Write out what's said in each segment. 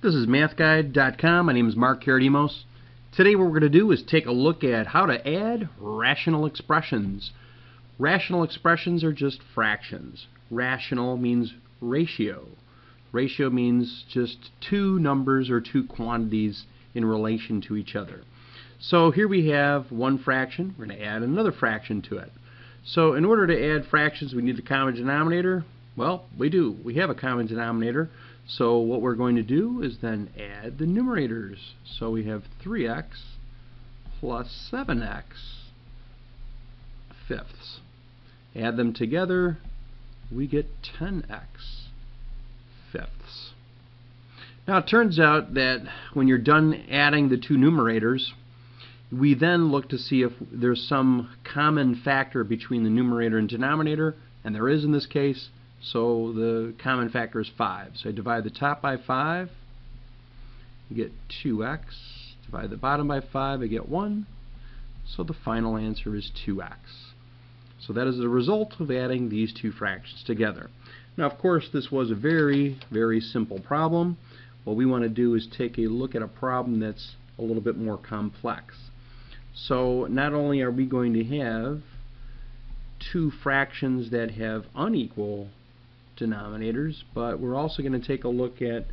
This is MathGuide.com. My name is Mark Karadimos. Today what we're going to do is take a look at how to add rational expressions. Rational expressions are just fractions. Rational means ratio. Ratio means just two numbers or two quantities in relation to each other. So here we have one fraction. We're going to add another fraction to it. So in order to add fractions, we need a common denominator. Well, we do. We have a common denominator. So what we're going to do is then add the numerators. So we have 3x plus 7x fifths. Add them together, we get 10x fifths. Now it turns out that when you're done adding the two numerators, we then look to see if there's some common factor between the numerator and denominator, and there is in this case, so the common factor is 5. So I divide the top by 5, you get 2x. Divide the bottom by 5, I get 1. So the final answer is 2x. So that is the result of adding these two fractions together. Now of course this was a very, very simple problem. What we want to do is take a look at a problem that's a little bit more complex. So not only are we going to have two fractions that have unequal denominators, but we're also going to take a look at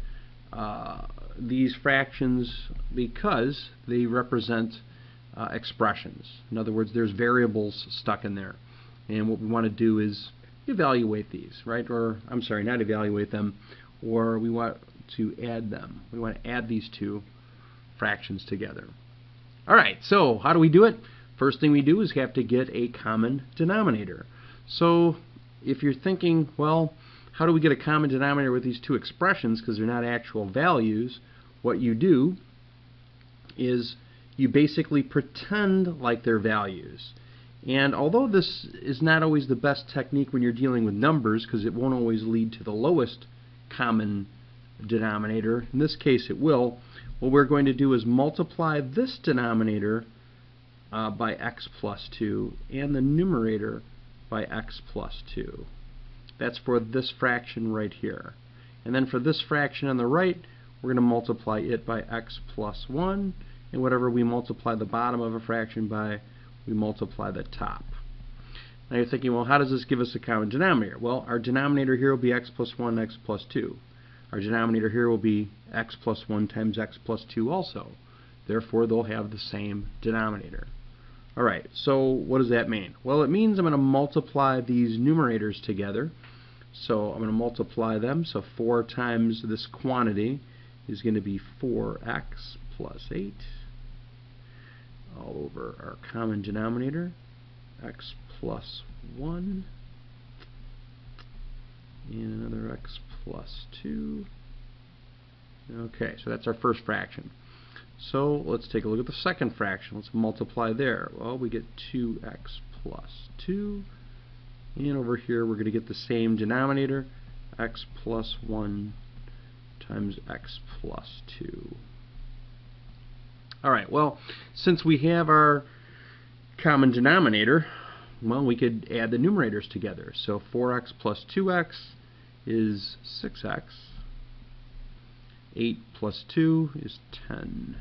uh, these fractions because they represent uh, expressions. In other words, there's variables stuck in there. And what we want to do is evaluate these, right? Or, I'm sorry, not evaluate them, or we want to add them. We want to add these two fractions together. All right, so how do we do it? First thing we do is have to get a common denominator. So if you're thinking, well, how do we get a common denominator with these two expressions because they're not actual values? What you do is you basically pretend like they're values. And although this is not always the best technique when you're dealing with numbers because it won't always lead to the lowest common denominator, in this case it will, what we're going to do is multiply this denominator uh, by x plus 2 and the numerator by x plus 2. That's for this fraction right here. And then for this fraction on the right, we're going to multiply it by x plus 1. And whatever we multiply the bottom of a fraction by, we multiply the top. Now you're thinking, well, how does this give us a common denominator? Well, our denominator here will be x plus 1, x plus 2. Our denominator here will be x plus 1 times x plus 2 also. Therefore, they'll have the same denominator. Alright, so what does that mean? Well, it means I'm going to multiply these numerators together. So I'm going to multiply them. So 4 times this quantity is going to be 4x plus 8 all over our common denominator, x plus 1 and another x plus 2. Okay, so that's our first fraction. So let's take a look at the second fraction. Let's multiply there. Well, we get 2x plus 2 and over here we're going to get the same denominator, x plus 1 times x plus 2. Alright, well, since we have our common denominator, well, we could add the numerators together. So 4x plus 2x is 6x. 8 plus 2 is 10.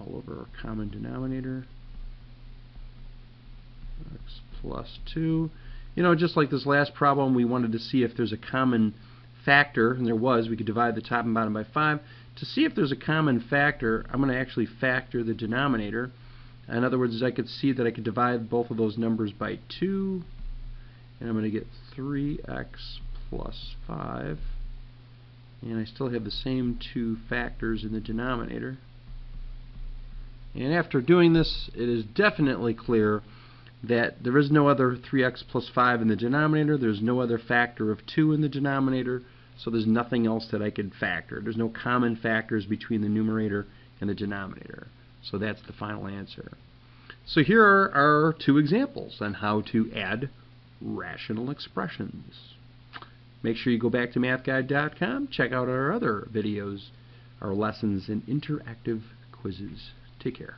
All over our common denominator X plus 2. You know, just like this last problem, we wanted to see if there's a common factor, and there was. We could divide the top and bottom by 5. To see if there's a common factor, I'm going to actually factor the denominator. In other words, I could see that I could divide both of those numbers by 2, and I'm going to get 3x plus 5. And I still have the same two factors in the denominator. And after doing this, it is definitely clear that there is no other 3x plus 5 in the denominator, there's no other factor of 2 in the denominator, so there's nothing else that I could factor. There's no common factors between the numerator and the denominator. So that's the final answer. So here are our two examples on how to add rational expressions. Make sure you go back to mathguide.com, check out our other videos, our lessons, and interactive quizzes. Take care.